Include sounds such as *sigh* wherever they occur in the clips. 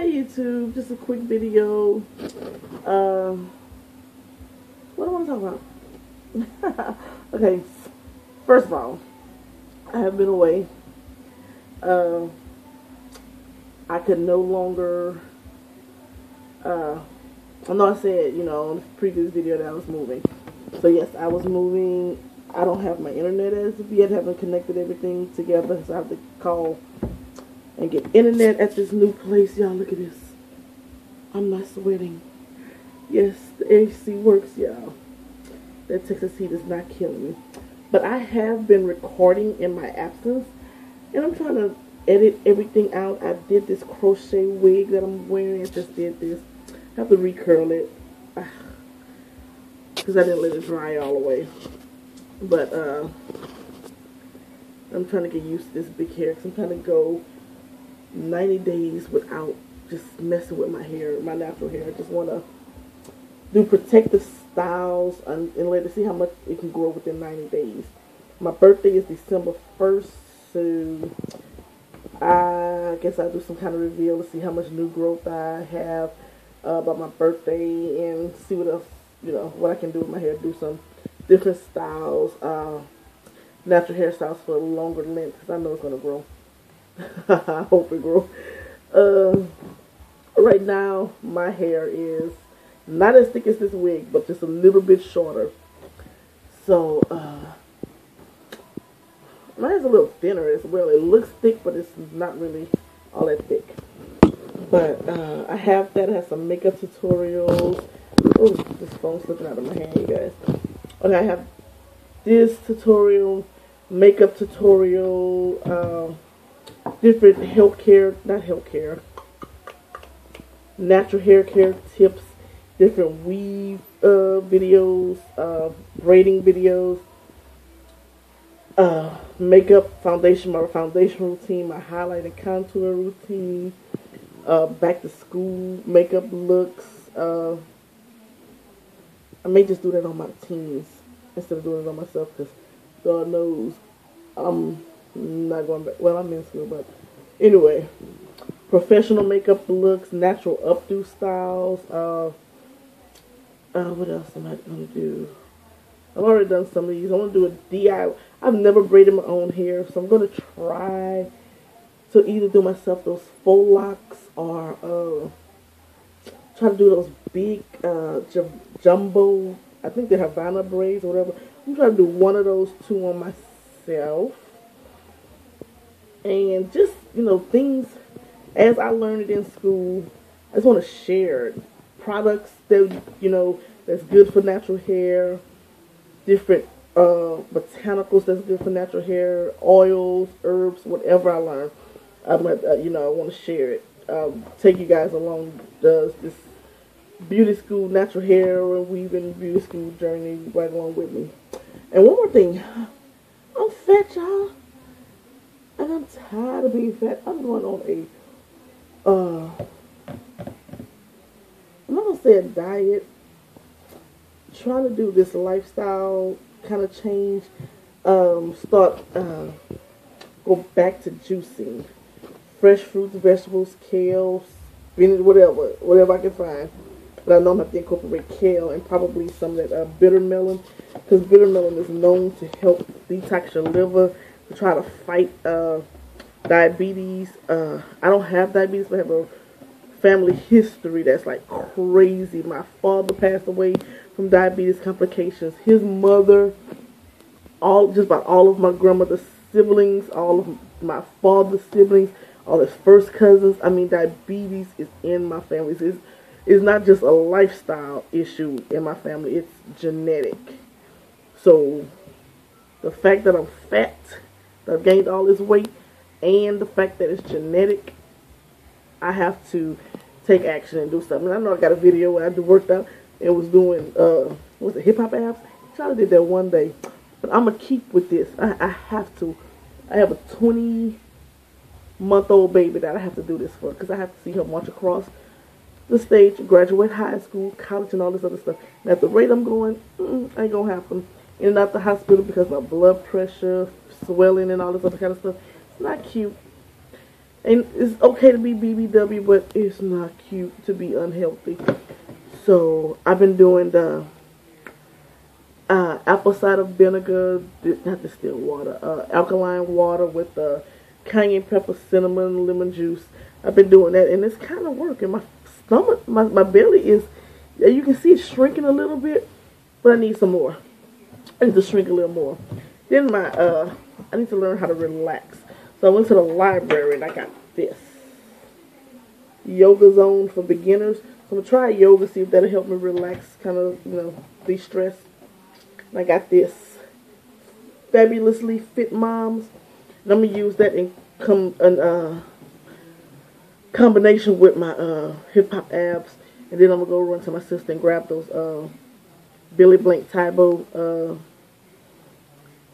Hi YouTube, just a quick video. Um, what do I want to talk about? *laughs* okay, first of all, I have been away. Uh, I could no longer. Uh, I know I said, you know, in the previous video that I was moving. So yes, I was moving. I don't have my internet as of yet. Haven't connected everything together, so I have to call and get internet at this new place. Y'all, look at this. I'm not sweating. Yes, the AC works, y'all. That Texas heat is not killing me. But I have been recording in my absence, and I'm trying to edit everything out. I did this crochet wig that I'm wearing. I just did this. I have to recurl it because I didn't let it dry all the way. But uh, I'm trying to get used to this big hair because I'm trying to go 90 days without just messing with my hair, my natural hair. I just want to do protective styles and, and let it see how much it can grow within 90 days. My birthday is December 1st, so I guess I'll do some kind of reveal to see how much new growth I have uh, about my birthday and see what else, you know, what I can do with my hair. Do some different styles, uh, natural hairstyles for a longer length because I know it's going to grow. I *laughs* hope it grows. Uh, right now, my hair is not as thick as this wig, but just a little bit shorter. So, uh, mine's a little thinner as well. It looks thick, but it's not really all that thick. But uh, I have that. Have some makeup tutorials. Oh, this phone's slipping out of my hand, you guys. Okay, I have this tutorial, makeup tutorial. Uh, different healthcare, not healthcare, natural hair care tips, different weave uh, videos, uh, braiding videos, uh, makeup, foundation, my foundation routine, my highlight and contour routine, uh, back to school makeup looks. Uh, I may just do that on my teens instead of doing it on myself because God knows I'm not going back. Well, I'm in school, but anyway, professional makeup looks, natural updo styles. Uh, uh, what else am I gonna do? I've already done some of these. I want to do a DIY. I've never braided my own hair, so I'm gonna try to either do myself those faux locks or uh, try to do those big uh, jumbo. I think they're Havana braids or whatever. I'm trying to do one of those two on myself and just you know things as I learned it in school. I just want to share products that you know that's good for natural hair, different uh, botanicals that's good for natural hair, oils, herbs, whatever I learned. I'm uh, you know I want to share it. Um, take you guys along does this beauty school natural hair and weaving beauty school journey right along with me. And one more thing, I'm fat, y'all. And I'm tired of being fat. I'm going on a, uh, I'm not going to say a diet. Trying to do this lifestyle kind of change. Um, start, uh, go back to juicing. Fresh fruits, vegetables, kale, spinach, whatever, whatever I can find. But I know I'm going to have to incorporate kale and probably some of that uh, bitter melon. Because bitter melon is known to help detox your liver to try to fight uh, diabetes. Uh, I don't have diabetes, but I have a family history that's like crazy. My father passed away from diabetes complications. His mother, all just about all of my grandmother's siblings, all of my father's siblings, all his first cousins. I mean, diabetes is in my family. It's, it's not just a lifestyle issue in my family. It's genetic. So the fact that I'm fat I've gained all this weight and the fact that it's genetic, I have to take action and do something. I know I got a video where I worked out and was doing, uh, was it hip hop abs? I did that one day. But I'm going to keep with this. I, I have to. I have a 20 month old baby that I have to do this for because I have to see her march across the stage, graduate high school, college, and all this other stuff. And at the rate I'm going, mm, ain't going to happen. In and out the hospital because my blood pressure, swelling and all this other kind of stuff. It's not cute. And it's okay to be BBW, but it's not cute to be unhealthy. So I've been doing the uh, apple cider vinegar, not distilled water, uh, alkaline water with the cayenne pepper, cinnamon, lemon juice. I've been doing that, and it's kind of working. My stomach, my, my belly is, you can see it shrinking a little bit, but I need some more. I need to shrink a little more. Then my, uh, I need to learn how to relax. So I went to the library and I got this. Yoga Zone for beginners. So I'm going to try yoga, see if that'll help me relax, kind of, you know, de-stress. I got this. Fabulously Fit Moms. And I'm going to use that in com uh, combination with my uh, hip-hop abs. And then I'm going to go run to my sister and grab those uh, Billy Blank Tae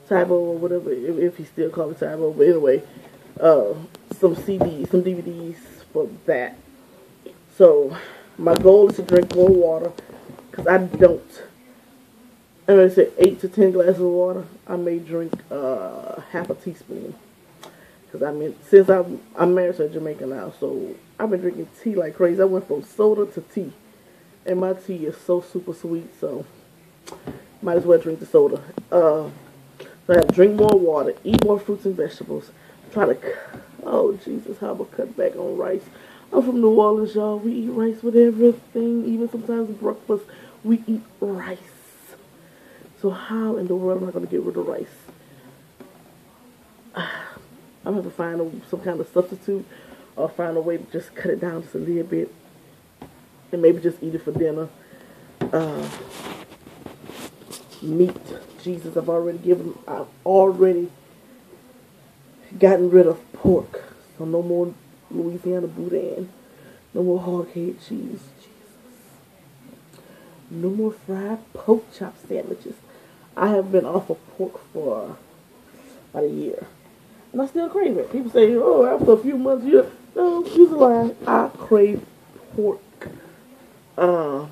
Bo uh, Tae Bo or whatever, if, if he still called it Tae Bo. But anyway, uh, some CDs, some DVDs for that. So my goal is to drink more water because I don't. I And I said eight to ten glasses of water. I may drink uh, half a teaspoon because I mean since I'm I'm married to a Jamaican now, so I've been drinking tea like crazy. I went from soda to tea, and my tea is so super sweet. So might as well drink the soda. Uh, so I have to drink more water, eat more fruits and vegetables. Try to, oh Jesus, how about cut back on rice? I'm from New Orleans, y'all. We eat rice with everything. Even sometimes breakfast, we eat rice. So how in the world am I going to get rid of rice? *sighs* I'm to have to find a, some kind of substitute or find a way to just cut it down just a little bit. And maybe just eat it for dinner. Uh, meat. Jesus, I've already given, I've already gotten rid of pork. So no more Louisiana boudin. No more hog head cheese. No more fried pork chop sandwiches. I have been off of pork for about a year. And I still crave it. People say, oh, after a few months, you no, a lie. I crave pork. Uh,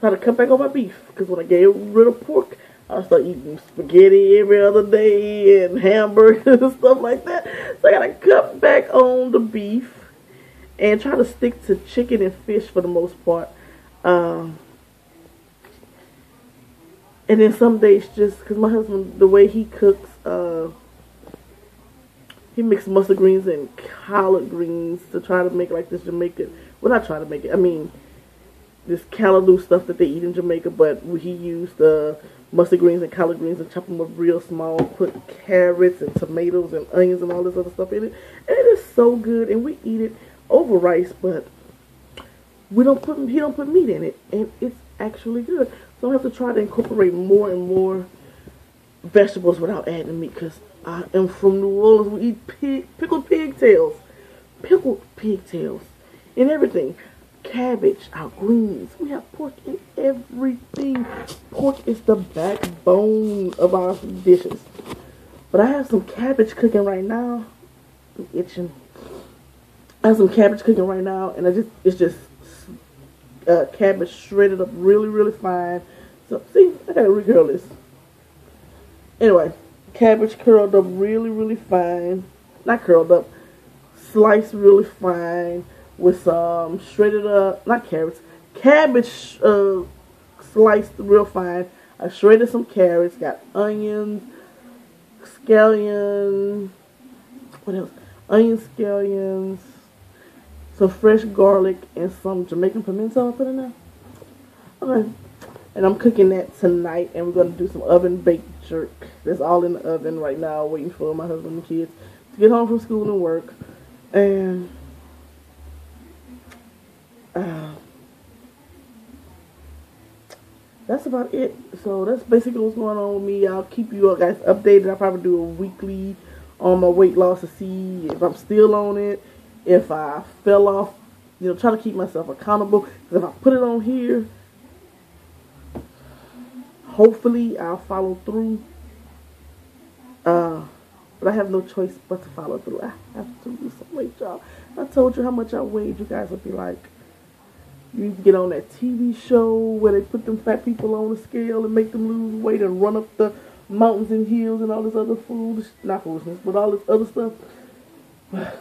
try to cut back on my beef because when I get rid of pork, I start eating spaghetti every other day and hamburgers *laughs* and stuff like that. So I gotta cut back on the beef and try to stick to chicken and fish for the most part. Um, and then some days just because my husband, the way he cooks, uh, he mixes mustard greens and collard greens to try to make like this Jamaican. Well, not try to make it. I mean, this callaloo stuff that they eat in Jamaica, but he used the mustard greens and collard greens and chop them up real small, put carrots and tomatoes and onions and all this other stuff in it. And it is so good, and we eat it over rice, but we don't put he don't put meat in it, and it's actually good. So I have to try to incorporate more and more vegetables without adding meat, because I am from New Orleans. We eat pig, pickled pigtails, pickled pigtails, and everything cabbage, our greens. We have pork in everything. Pork is the backbone of our dishes. But I have some cabbage cooking right now. I'm itching. I have some cabbage cooking right now, and I just it's just uh, cabbage shredded up really, really fine. So see, I gotta recurl this. Anyway, cabbage curled up really, really fine. Not curled up, sliced really fine with some shredded up, not carrots, cabbage uh, sliced real fine. I shredded some carrots, got onions, scallion, what else? Onion scallions, some fresh garlic, and some Jamaican pimento I put in there. Okay. And I'm cooking that tonight, and we're going to do some oven baked jerk. That's all in the oven right now, waiting for my husband and kids to get home from school and work. And uh, that's about it. So that's basically what's going on with me. I'll keep you guys updated. I'll probably do a weekly on my weight loss to see if I'm still on it, if I fell off. You know, try to keep myself accountable. Because if I put it on here, hopefully I'll follow through. Uh, but I have no choice but to follow through. I have to lose some weight, y'all. I told you how much I weighed. You guys would be like, you get on that TV show where they put them fat people on the scale and make them lose weight and run up the mountains and hills and all this other foolish, not foolishness, but all this other stuff. *sighs*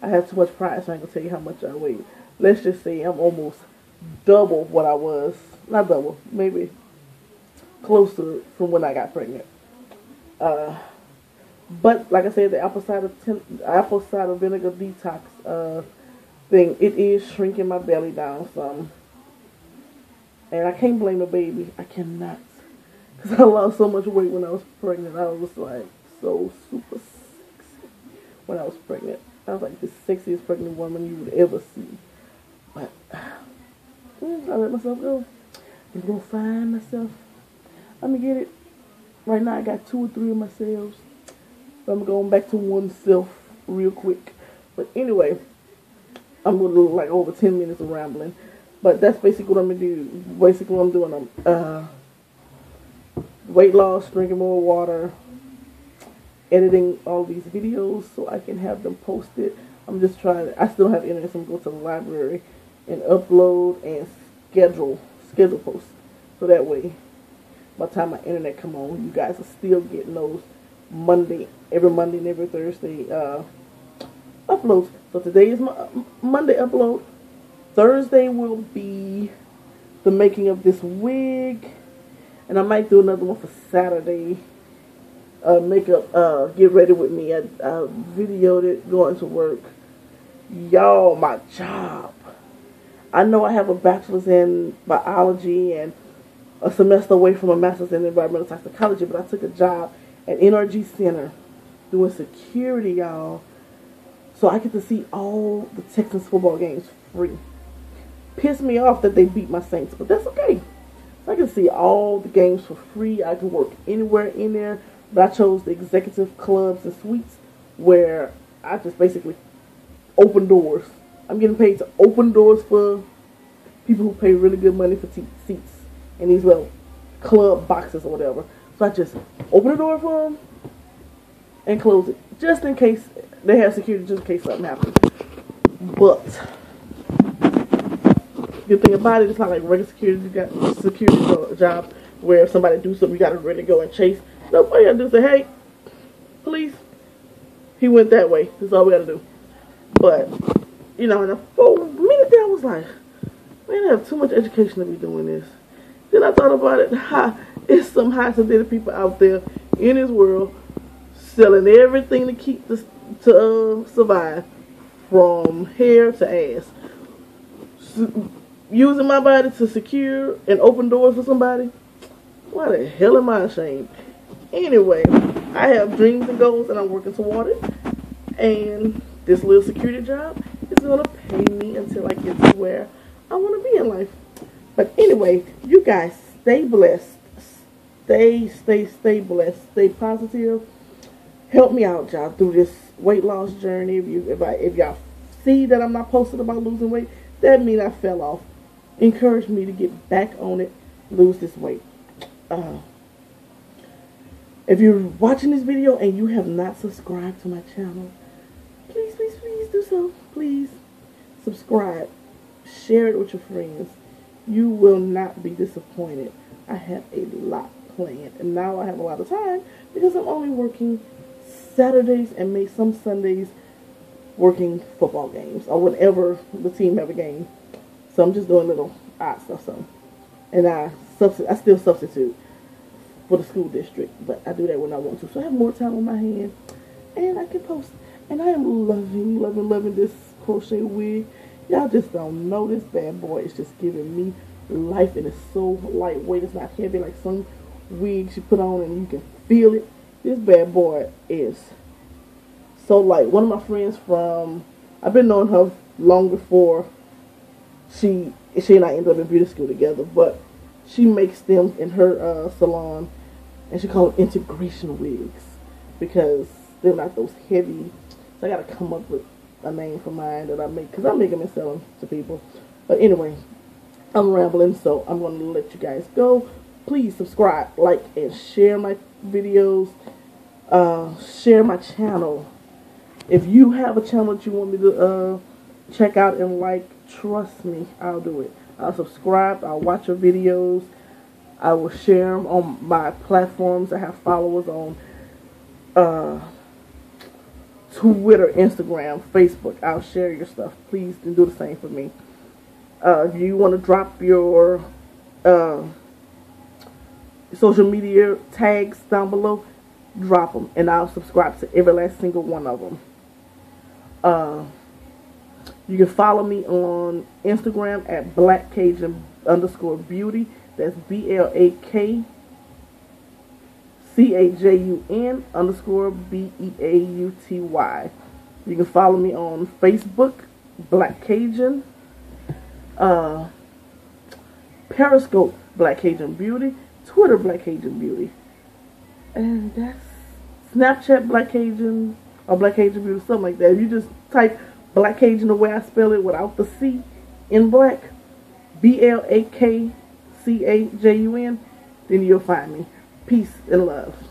I have too much pride, so I ain't gonna tell you how much I weigh. Let's just say I'm almost double what I was. Not double, maybe closer from when I got pregnant. Uh, but like I said, the apple cider apple cider vinegar detox uh, thing, it is shrinking my belly down some. And I can't blame the baby. I cannot. Because I lost so much weight when I was pregnant. I was like so super sexy when I was pregnant. I was like the sexiest pregnant woman you would ever see. But *sighs* mm, I let myself go. I'm going to find myself. Let me get it. Right now I got two or three of my cells. I'm going back to one self real quick. But anyway, I'm to like over 10 minutes of rambling. But that's basically what I'm to do. Basically what I'm doing. I'm uh, weight loss, drinking more water, editing all these videos so I can have them posted. I'm just trying. I still have internet, so I'm going to the library and upload and schedule schedule posts. So that way, by the time my internet come on, you guys are still getting those Monday, every Monday and every Thursday uh, uploads. So today is my Monday upload. Thursday will be the making of this wig, and I might do another one for Saturday. Uh, makeup, uh, get ready with me. I, I videoed it going to work. Y'all, my job. I know I have a bachelor's in biology and a semester away from a master's in environmental toxicology, but I took a job at NRG Center doing security, y'all. So I get to see all the Texans football games free. Pissed me off that they beat my Saints, but that's okay. I can see all the games for free. I can work anywhere in there. But I chose the executive clubs and suites where I just basically open doors. I'm getting paid to open doors for people who pay really good money for seats in these little club boxes or whatever. So I just open the door for them and close it, just in case they have security, just in case something happens. But good thing about it, it's not like regular security you got security job where if somebody do something, you got to really go and chase. No, all got to do say, hey, police. He went that way. That's all we got to do. But you know, in for full minute there, I was like, man, I have too much education to be doing this. Then I thought about it. *laughs* Ha, it's some high sensitive people out there in this world selling everything to keep this to uh, survive, from hair to ass. using my body to secure and open doors for somebody. Why the hell am I ashamed? Anyway, I have dreams and goals, and I'm working toward it. And this little security job is gonna pay me until I get to where I want to be in life. But anyway, you guys stay blessed. Stay, stay, stay blessed. Stay positive. Help me out, y'all, through this weight loss journey. If you, if I, if y'all see that I'm not posting about losing weight, that means I fell off. Encourage me to get back on it, lose this weight. Uh, if you're watching this video and you have not subscribed to my channel, please, please, please do so. Please subscribe. Share it with your friends. You will not be disappointed. I have a lot planned. And now I have a lot of time because I'm only working Saturdays and may some Sundays working football games or whenever the team have a game. So I'm just doing little odd stuff. So, and I substitute. I still substitute for the school district, but I do that when I want to. So I have more time on my hands, and I can post. And I am loving, loving, loving this crochet wig. Y'all just don't know this bad boy is just giving me life, and it's so lightweight. It's not heavy like some wigs you put on and you can feel it. This bad boy is so light. One of my friends from I've been knowing her long before she she and I ended up in beauty school together, but she makes them in her uh, salon, and she calls them integration wigs because they're not those heavy. So I gotta come up with a name for mine that I make because I make them and sell them to people. But anyway, I'm rambling, so I'm to let you guys go. Please subscribe, like, and share my videos. Uh, share my channel. If you have a channel that you want me to uh, check out and like, trust me, I'll do it. I'll subscribe. I'll watch your videos. I will share them on my platforms. I have followers on uh, Twitter, Instagram, Facebook. I'll share your stuff. Please do the same for me. Uh, if you want to drop your uh, social media tags down below, drop them, and I'll subscribe to every last single one of them. Uh, you can follow me on Instagram at Black Cajun underscore beauty. That's B L A K C A J U N underscore B E A U T Y. You can follow me on Facebook, Black Cajun, uh, Periscope, Black Cajun Beauty, Twitter, Black Cajun Beauty, and that's Snapchat, Black Cajun, or Black Cajun Beauty, something like that. If you just type Black Cajun the way I spell it without the C in black, B L A K C A J U N, then you'll find me. Peace and love.